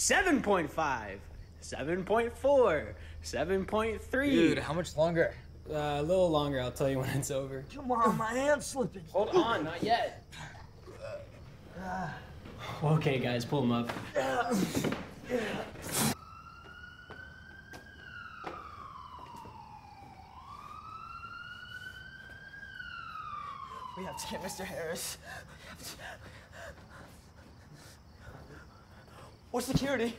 7.5, 7.4, 7.3. Dude, how much longer? Uh, a little longer, I'll tell you when it's over. Come on, my hand's slipping. Hold on, not yet. Okay, guys, pull them up. We have to get Mr. Harris. What's security?